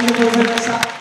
りがとうございました。